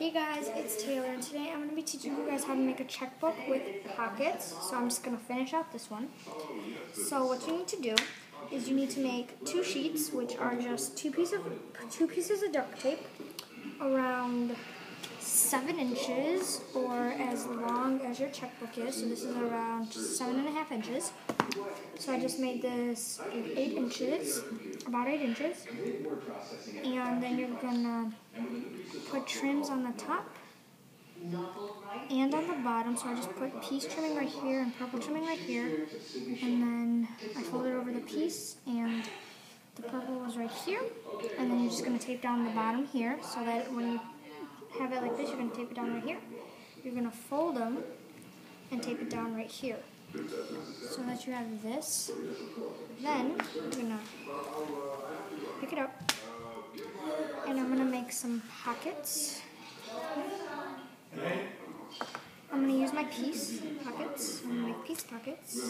Hey guys, it's Taylor, and today I'm going to be teaching you guys how to make a checkbook with pockets. So I'm just going to finish out this one. So what you need to do is you need to make two sheets, which are just two pieces of two pieces of duct tape, around seven inches or as long as your checkbook is. So this is around seven and a half inches. So I just made this eight inches, about eight inches, and then you're gonna put trims on the top and on the bottom. So I just put piece trimming right here and purple trimming right here. And then I folded over the piece and the purple was right here. And then you're just to tape down the bottom here so that when you have it like this, you're going to tape it down right here. You're going to fold them and tape it down right here. So that you have this. Then you're going to pick it up and I'm going to make some pockets. I'm going to use my piece pockets. I'm going to make piece pockets.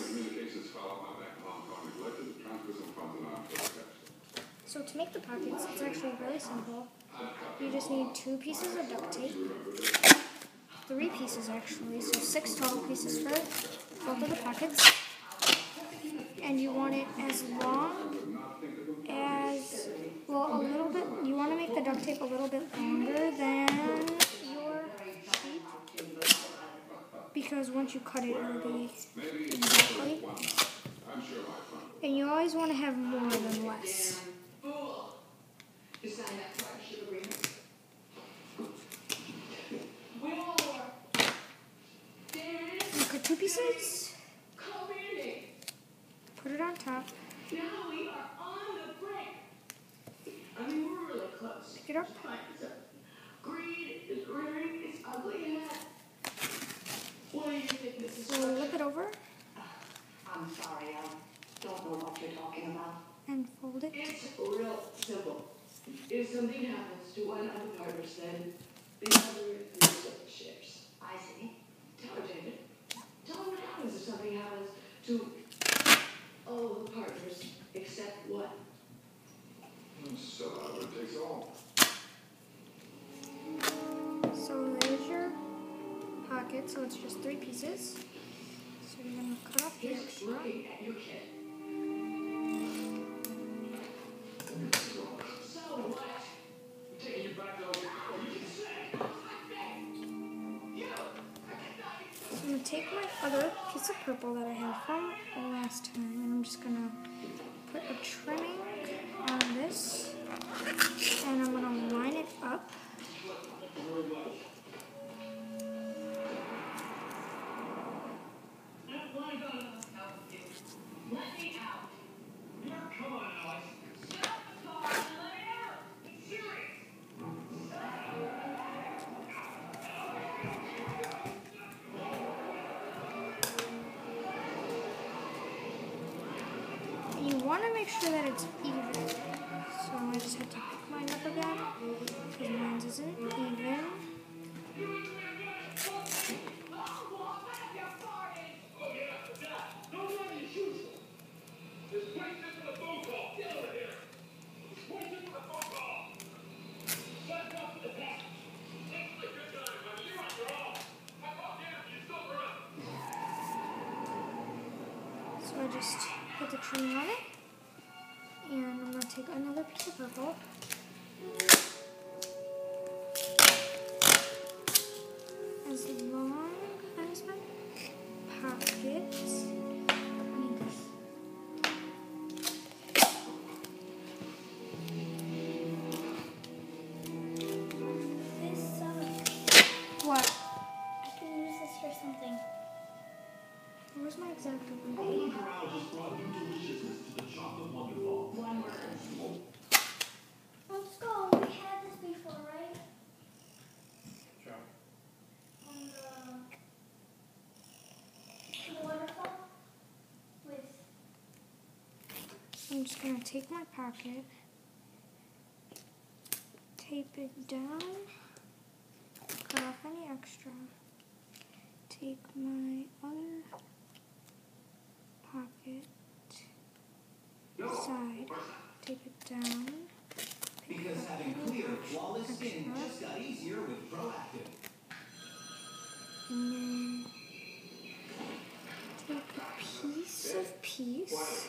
So to make the pockets, it's actually really simple. You just need two pieces of duct tape, three pieces actually, so six total pieces for both of the pockets. And you want it as long as, well, a little bit, you want to make the duct tape a little bit longer than your sheet because once you cut it, it'll be exactly. And you always want to have more than less. You cut two pieces. Put it on top. Pick it up. Flip it over. I'm sorry, I don't know what you're talking about. And fold it. It's real simple. If something happens to one of the partners, then the other shares. I see. Tell her, David. Tell her what happens if something happens to all the partners except one. So uh, it takes all. So there's your pocket. So it's just three pieces. So you're gonna cut off the extra. kid. Purple that I had from last time, and I'm just gonna put a trimming want to make sure that it's even. So I just have to pick mine up again because mine isn't even. So I just put the trim on it, and I'm gonna take another piece of purple. going to take my pocket, tape it down, cut off any extra, take my other pocket side, tape it down, because having clear, flawless skin just got easier with Proactiv. And then take a piece of piece.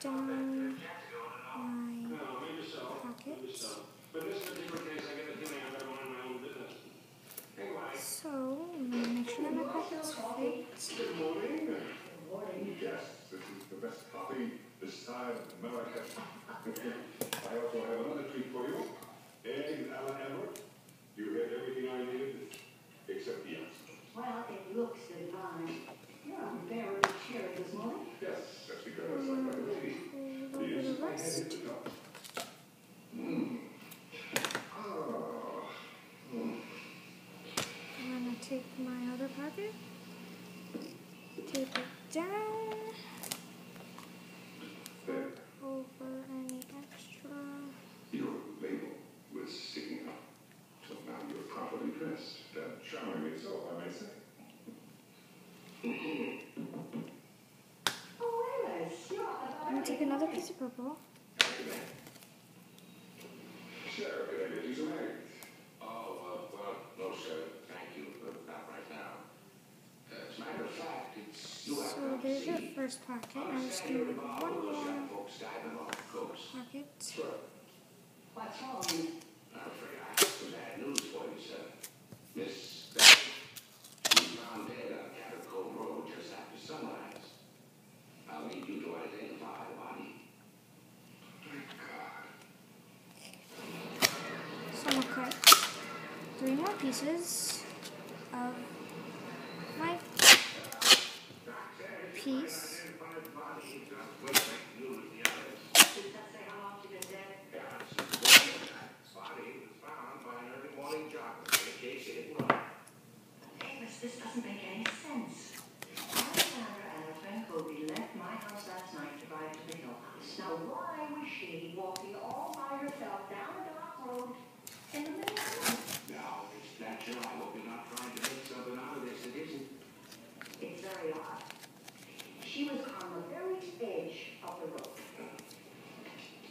down my pockets. so. I'm gonna make sure that my pockets fit. good morning. Good morning. Yes, this is the best coffee this side of America. I also have another treat for you. Eggs a la Everett. You had everything I needed, except the answer. Well, it looks divine. You're on very good cheer this morning. Yes, that's because I like the tea. A little bit of rest. Mmm. Ah. Mm. I'm gonna take my other pocket, tape it down over any extra. Your label was sticking up. So now you're properly dressed. And charmingly so, I may say. Oh, you're I'm gonna take another piece of purple. Sheriff, can I get you some eggs? Oh, uh, well, no, sir, thank you, but not right now. Uh, As a matter of fact, it's. you have So to there's your see. first pocket. I'm Understand just gonna you're make involved one with those more young folks diving off the coast. pocket. Right. What's wrong? I'm afraid I have some bad news for you, sir. Miss Bennett, she was found dead on Cabot Cove Road just after sunrise. I'll need you to identify the body. Thank So I'm cut three more pieces of my piece. Identify the body, just wait like you with the others. Does that say how long she's been dead? Yeah, it's just one body was found by an early morning jogger in case it didn't run. Amos, this doesn't make any sense. Alexandra and her friend Cody left my house last night to ride to the hill house. Now, why was she walking all by herself down a dark road in the middle of the night? Now, it's natural. I hope you're not trying to make something out of this that isn't. It's very odd. She was on the very edge of the road.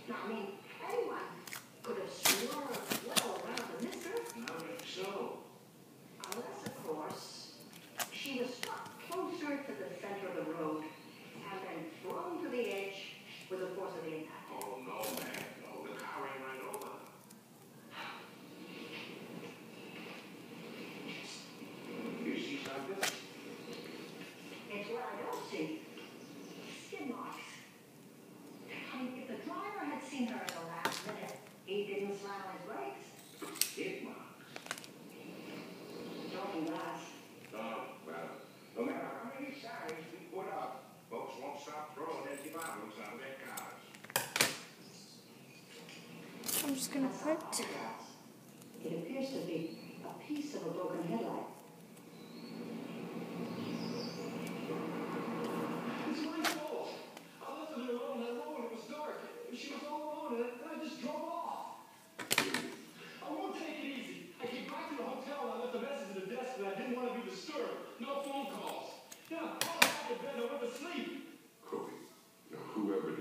Now, I mean, anyone could have swerved well around and missed her, Not if so. unless, of course, she was struck closer to the center of the road and then thrown to the edge with the force of the impact. Oh, no, man. No, the car ran right over. her. You see something? It's what I don't see. Skid marks. I mean, if the driver had seen her at the last minute, he didn't slam on his brakes. Skid marks. Broken glass. Oh, well, no matter how many signs we put up, folks won't stop throwing empty bottles out of their cars. I'm just gonna put It appears to be a piece of a broken headlight. It's my fault. I left her alone that road. It was dark. She was all alone, and I just drove off. I won't take it easy. I came back to the hotel and I left a message at the desk that I didn't want to be disturbed. No phone calls. Then I crawled back to bed and went to sleep. Cody, now whoever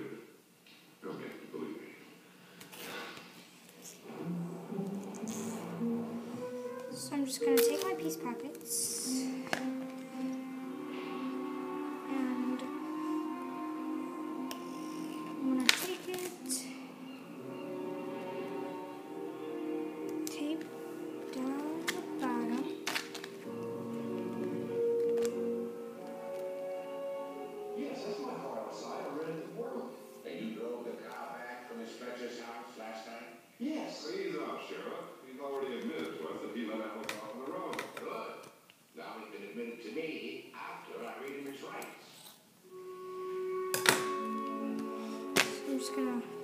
take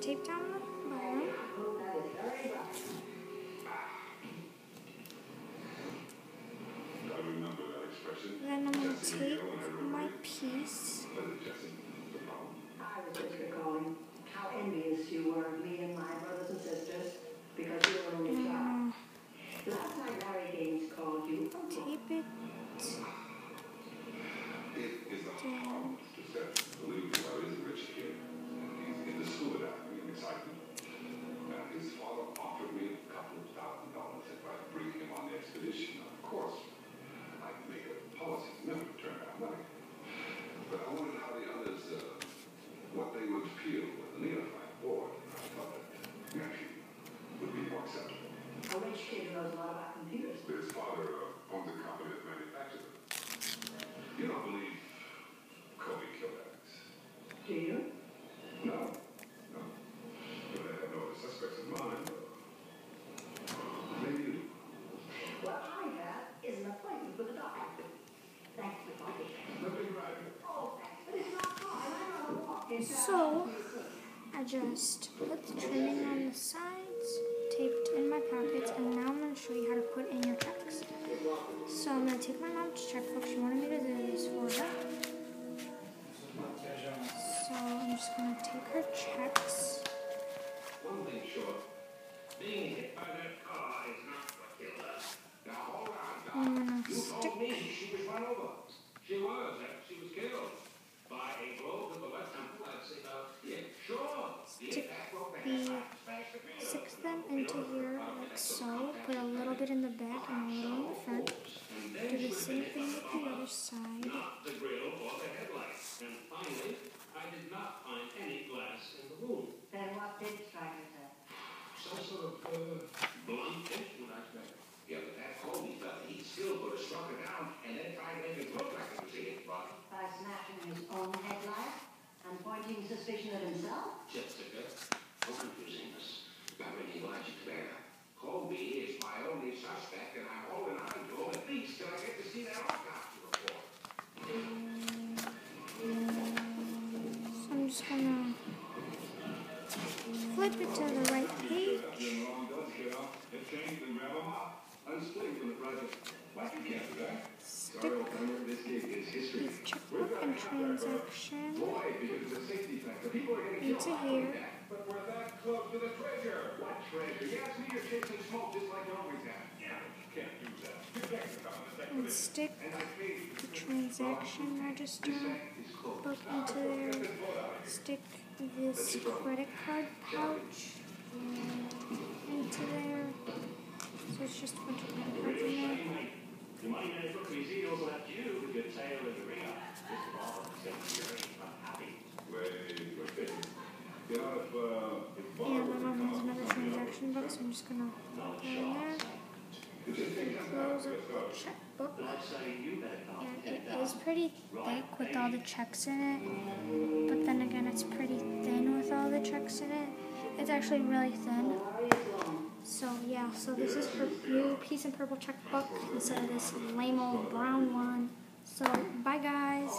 tape down the bottom. So, I just put the trimming on the sides, taped in my pockets, and now I'm going to show you how to put in your checks. So I'm going to take my mom's checkbook. She wanted me to do this for her. So I'm just going to take her checks. I'm going to stick she was run over. She was, and she was killed by a blow to the left temple. I'd say, uh, yeah, sure. The Stick impact broke the the head. Smashed the rear. six them into here like so. Bit in the back and a little in the front. Do the same thing with the the other side. Not the grill or the headlights. And finally, I did not find any glass in the room. Then what did strike her dead? Some sort of uh, blunt instrument, I expect. Yeah, but that Colby fella, he still could have struck her down and then tried to make it look like it was a hit, but By smashing his own headlight and pointing suspicion at himself? Jessica, don't confusing us. Logic there? Colby is my only suspect, and I'm holding on to him at least till I get to see that autopsy report. So I'm just to flip it to the right page. Jim Long does get off. It changed and grab him up. Unsplit from the project. Like you can't do that. Stick Sorry, old timer, this gig is history. checkbook and eh? transaction Why? Because it's a safety factor. People are gonna kill into here. But we're that close to the treasure. What treasure? You asked me to chase some smoke just like you always have. Yeah, but you can't do that. Get back to the government. and stick And I paid the transaction register book into there. Stick this credit card pouch um, into there. So it's just a bunch of credit cards in there. The money man took me, he left you with your tail in the ringer. Just of all, said you're unhappy. Wait, wait. You And my to mom has another transaction book, so I'm just gonna put it in there. Close up the checkbook. And it down. pretty thick with all the checks in it. But then again, it's pretty thin with all the checks in it. It's actually really thin. So yeah, so this is her blue piece and purple checkbook instead of this lame old brown one. So bye guys.